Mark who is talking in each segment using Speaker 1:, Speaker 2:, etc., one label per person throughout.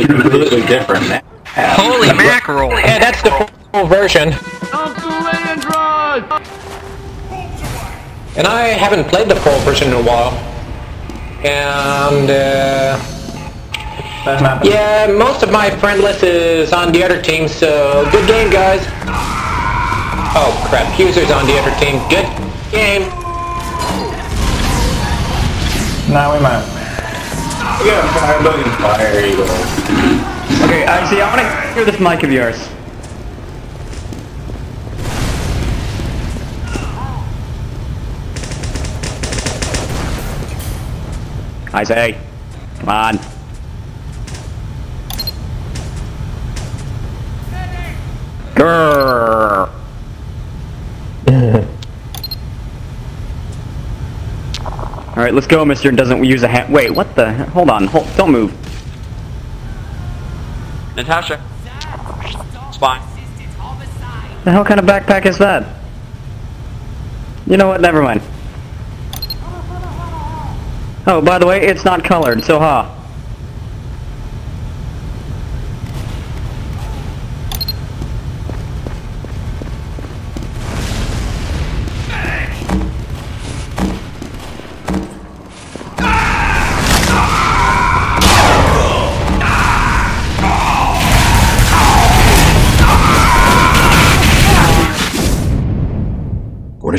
Speaker 1: completely different now.
Speaker 2: Holy mackerel!
Speaker 3: Yeah, that's the full version.
Speaker 4: Uncle Android!
Speaker 3: And I haven't played the full version in a while. And, uh, yeah, most of my friend list is on the other team, so good game, guys. Oh, crap, User's on the other team. Good game.
Speaker 1: Now we might. Yeah, at fire, you.
Speaker 5: Okay, actually, I want to hear this mic of yours. I say, come on. Grrr. All right, let's go, Mister. Doesn't use a hand. Wait, what the? Hold on. Hold, don't move.
Speaker 2: Natasha. Spine.
Speaker 5: The hell kind of backpack is that? You know what? Never mind. Oh, by the way, it's not colored, so ha.
Speaker 6: What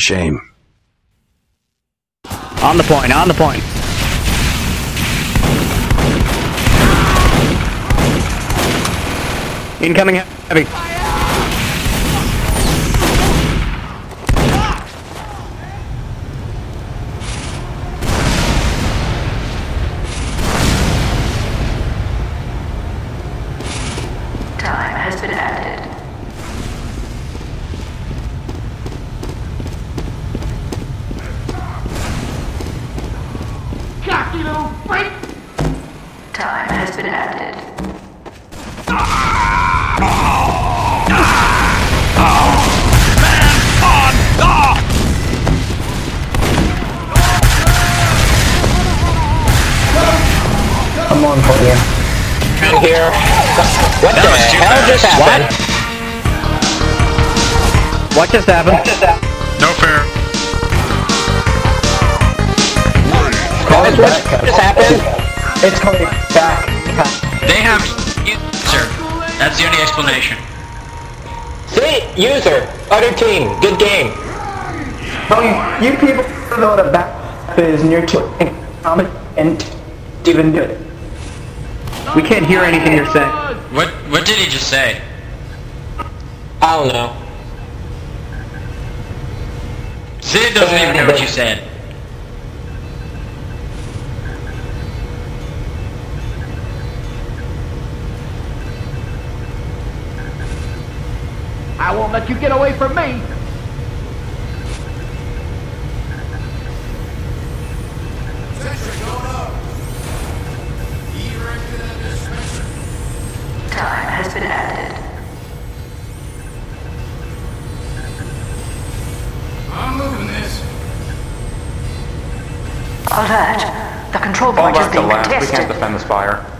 Speaker 6: shame.
Speaker 5: On the point, on the point. Incoming heavy.
Speaker 7: Been added.
Speaker 1: Come on, for you.
Speaker 3: In here. What the
Speaker 2: was too
Speaker 3: hell
Speaker 2: fast.
Speaker 3: just happened?
Speaker 5: What just happened?
Speaker 2: No fair.
Speaker 3: What just happened?
Speaker 1: It's coming back.
Speaker 2: They have user. That's the only explanation.
Speaker 3: See? User. Other team. Good game.
Speaker 1: Oh, you, you people don't know what a back is, and you're too common and even do it.
Speaker 5: We can't hear anything you're saying.
Speaker 2: What What did he just say?
Speaker 3: I don't know.
Speaker 2: Sid doesn't even know what you said.
Speaker 4: I won't let you get away from me!
Speaker 7: Time has been added. Alert! The control point is being contested.
Speaker 1: defend this fire.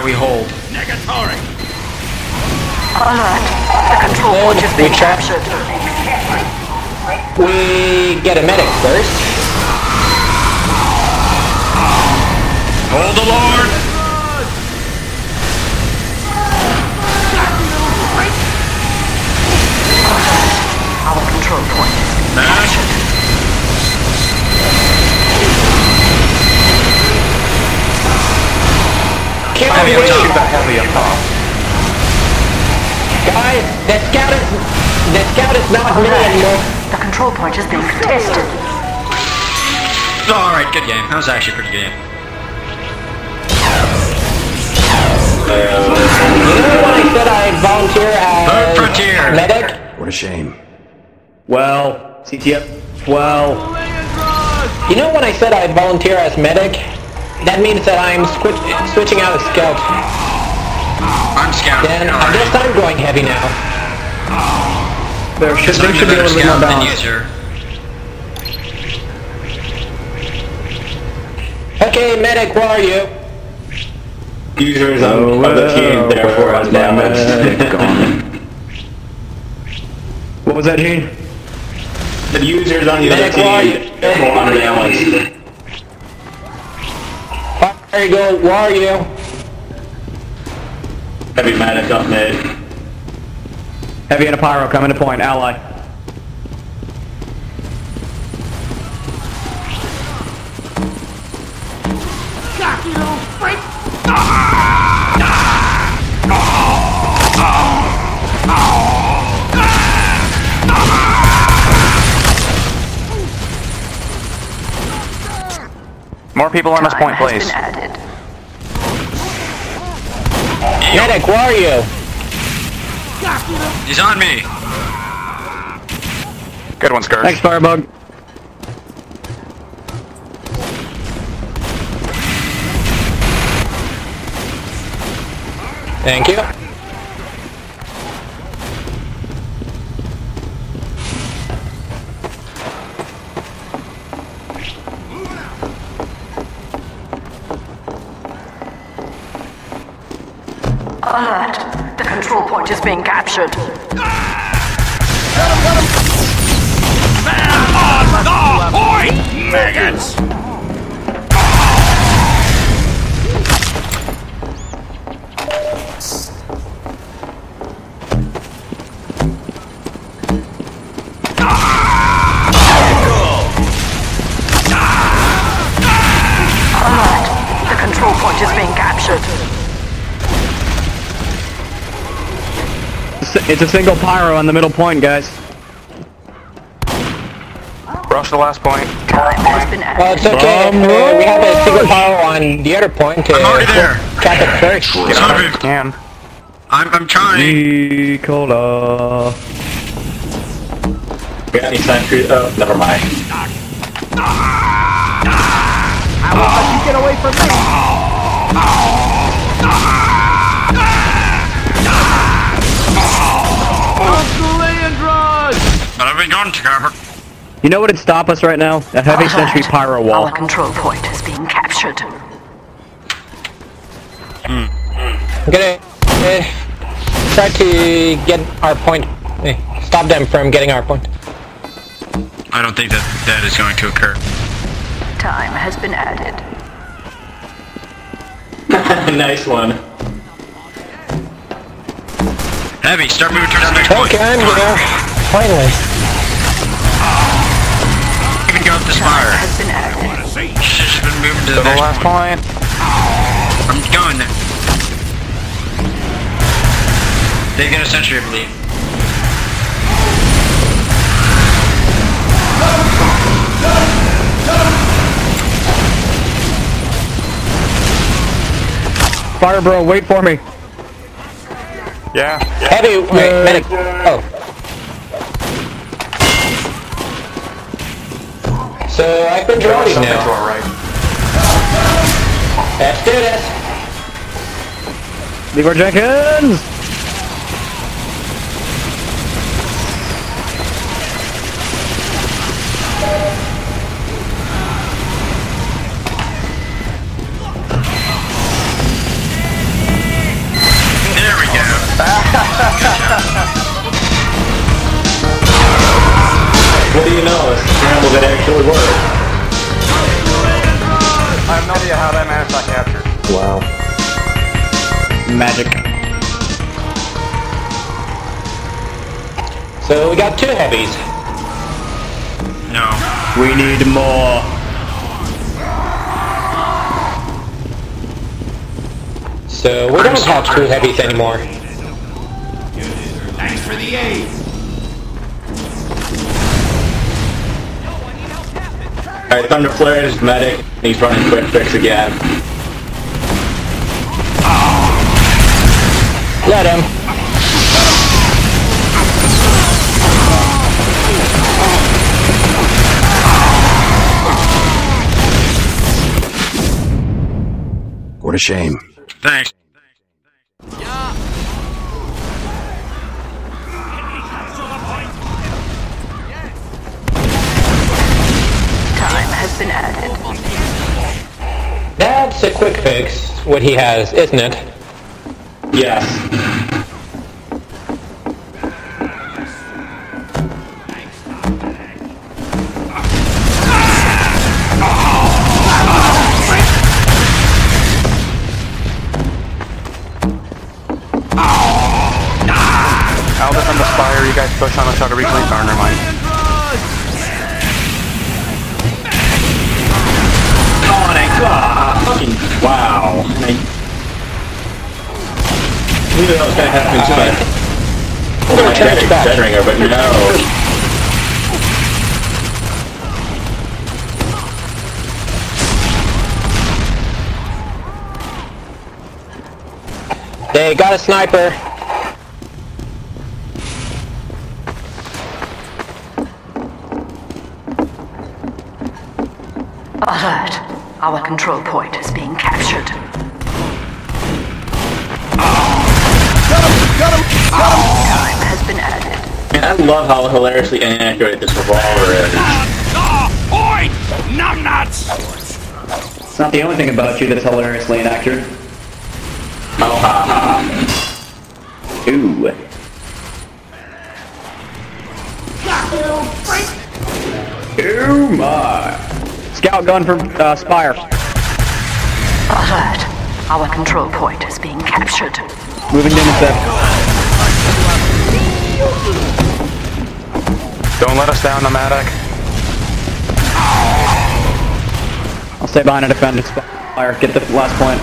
Speaker 2: Now we hold.
Speaker 7: Alert! The control point is being captured.
Speaker 3: We get a medic first.
Speaker 2: Hold the Lord.
Speaker 7: Our control point is being
Speaker 2: Mash.
Speaker 3: Can't
Speaker 2: Heavy
Speaker 3: we
Speaker 2: up top.
Speaker 3: that top. Guys, that scout is that scout is not mini anymore.
Speaker 7: The control point is being contested.
Speaker 2: Oh, All right, good game. That was actually a pretty good game.
Speaker 3: You know when I said I'd volunteer as
Speaker 2: frontier.
Speaker 3: medic?
Speaker 6: What a shame.
Speaker 5: Well, CTF. Well,
Speaker 3: You know when I said I'd volunteer as medic? That means that I'm switch, switching out as scout.
Speaker 2: I'm scouting.
Speaker 3: Then
Speaker 2: All
Speaker 3: I guess I'm going heavy now.
Speaker 5: There should,
Speaker 2: So
Speaker 5: they should be a little bit more
Speaker 2: scout than user.
Speaker 3: Okay, medic, where are you?
Speaker 8: Users on, oh, on the team, therefore undamaged.
Speaker 5: What was that, Gene?
Speaker 8: the users on the other
Speaker 3: Medic, where are you?
Speaker 8: team, therefore undamaged.
Speaker 3: There you go, where are you?
Speaker 8: Heavy medic up mid.
Speaker 5: Heavy and a pyro coming to point, ally.
Speaker 4: Got you, little freak!
Speaker 9: More people on this point,
Speaker 7: Time has
Speaker 9: please.
Speaker 7: Been added.
Speaker 3: Medic, where are you?
Speaker 2: He's on me.
Speaker 9: Good one, Scourge.
Speaker 5: Thanks, Firebug.
Speaker 3: Thank you.
Speaker 7: Alert! The control point is being captured. Alert! The control point is being captured.
Speaker 5: It's- It's a single pyro on the middle point, guys.
Speaker 9: Rush the last point.
Speaker 7: Time has been
Speaker 3: Well,
Speaker 7: added.
Speaker 3: it's okay. Uh, we have a single power on the other point. Uh,
Speaker 2: I'm already there.
Speaker 3: Cap it first.
Speaker 9: Get
Speaker 2: Son
Speaker 9: on
Speaker 2: of
Speaker 9: it
Speaker 2: a-
Speaker 9: can.
Speaker 2: I'm, I'm trying.
Speaker 5: Nicola.
Speaker 8: We got any sentries? Oh, never mind.
Speaker 4: I won't let you get away from me!
Speaker 2: But I've gone to.
Speaker 5: You know what would stop us right now? A heavy
Speaker 7: Alert.
Speaker 5: sentry pyro
Speaker 7: Our
Speaker 5: wall.
Speaker 7: control point is being captured.
Speaker 3: I'm gonna uh, try to get our point. eh, stop them from getting our point.
Speaker 2: I don't think that that is going to occur.
Speaker 7: Time has been added.
Speaker 8: nice one.
Speaker 2: Heavy, start moving towards the next point.
Speaker 3: Okay, I'm here. Finally.
Speaker 7: Added.
Speaker 2: Just been moving to the
Speaker 9: the last
Speaker 2: point.
Speaker 9: point.
Speaker 2: I'm going there. They get a sentry, I believe.
Speaker 5: Fire bro, wait for me.
Speaker 9: Yeah.
Speaker 3: Heavy, wait, medic. Uh, oh. So I've been droning
Speaker 9: Something to
Speaker 3: now.
Speaker 9: our right.
Speaker 3: Let's do this.
Speaker 5: Leeroy Jenkins!
Speaker 2: There we go.
Speaker 8: What do you know? A scramble that actually worked.
Speaker 9: I have no idea how that managed not captured.
Speaker 8: Wow.
Speaker 5: Magic.
Speaker 3: So we got two heavies.
Speaker 2: No.
Speaker 5: We need more.
Speaker 3: So we don't have two heavies anymore.
Speaker 4: Thanks for the aid!
Speaker 8: Alright, Thunder Flare is medic. He's running quick fix again.
Speaker 3: Let him.
Speaker 6: What a shame.
Speaker 2: Thanks.
Speaker 7: Been added.
Speaker 3: That's a quick fix, what he has, isn't it?
Speaker 8: Yes.
Speaker 9: I'll defend the spire. You guys push on the shot to reclaim. Or
Speaker 8: that was gonna happen to my
Speaker 3: We're gonna turn it
Speaker 8: but no.
Speaker 3: They got a sniper.
Speaker 7: Alert. Our control point is being captured. Time has been added.
Speaker 8: Man, I love how hilariously inaccurate this revolver is.
Speaker 5: It's not the only thing about you that's hilariously inaccurate.
Speaker 8: Oh ha ha.
Speaker 5: Ooh. Ooh my. Scout gun from uh, Spire.
Speaker 7: Alert. Our control point is being captured.
Speaker 5: Moving in step.
Speaker 9: Don't let us down, Nomadic.
Speaker 5: I'll stay behind and defend Fire. Get the last point.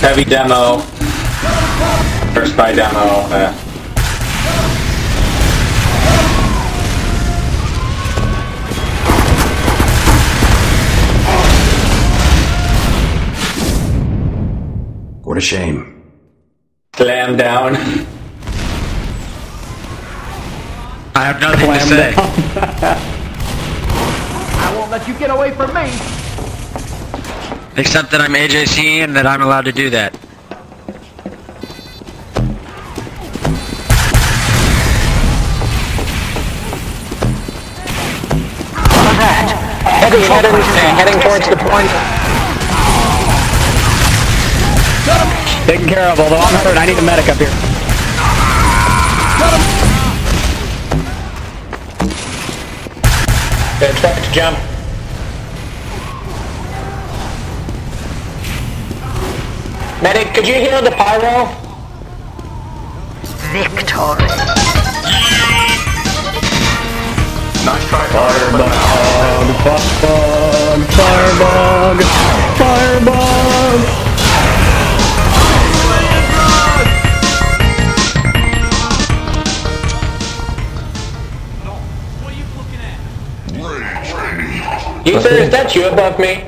Speaker 8: Heavy demo. First by demo. Uh,
Speaker 6: What a shame.
Speaker 8: slam down.
Speaker 2: I have nothing to say.
Speaker 4: I won't let you get away from me.
Speaker 2: Except that I'm AJC and that I'm allowed to do that.
Speaker 7: Alert.
Speaker 3: Heading, heading, heading towards the point.
Speaker 5: Taken care of, although I'm hurt. I need a medic up here.
Speaker 3: They're trying to jump. Medic, could you heal the pyro?
Speaker 7: Victory.
Speaker 9: Nice try,
Speaker 5: Firebug,
Speaker 3: Is that you above me?